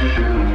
Música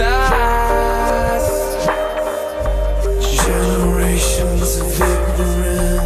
past Generations of ignorance.